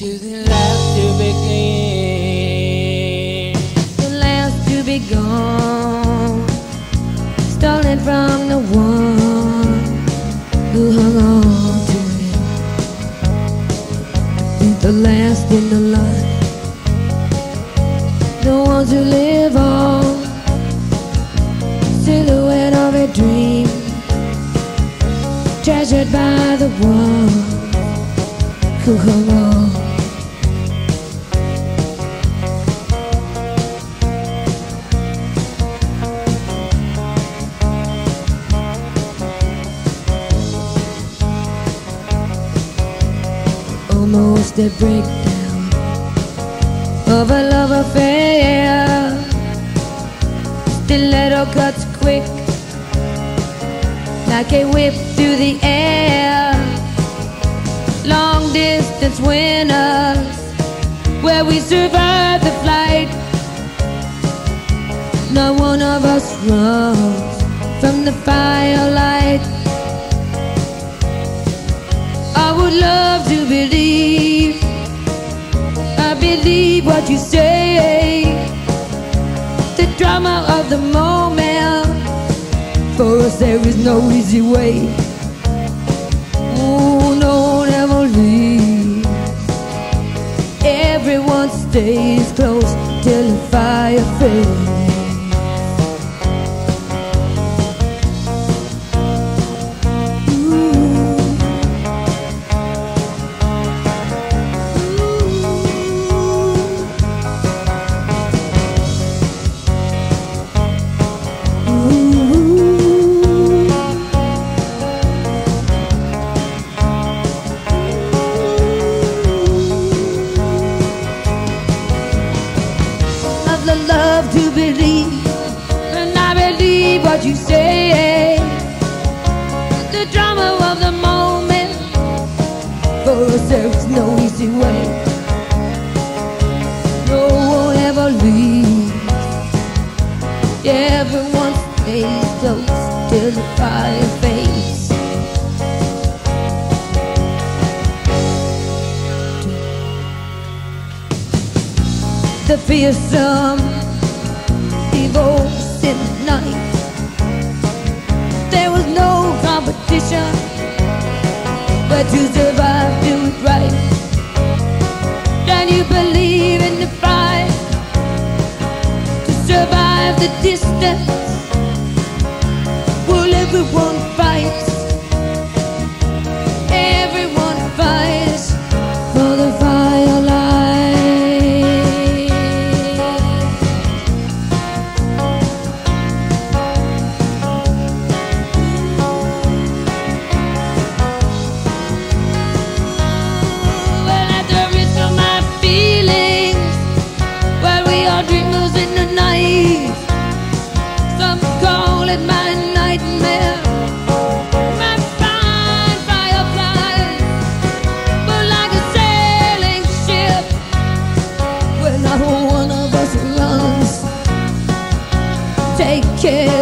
to the last to begin. The last to be gone, stolen from the one who hung on to it. The last in the line, the ones who live on, silhouette of a dream, treasured by the one who hung on. Almost a breakdown of a love affair. Stiletto cuts quick, like a whip through the air. Long distance winners, where we survive the flight. Not one of us runs from the firelight. I would love to believe. I believe what you say. The drama of the moment. For us, there is no easy way. Oh, no one ever leaves. Everyone stays close till the fire fades. Believe, and I believe what you say. The drama of the moment, for us there is no easy way. No one ever leaves. Everyone stays close till the fire fades. the fearsome divorce in the night. There was no competition, but to survive, do it right. Can you believe in the fight to survive the distance? Will everyone Take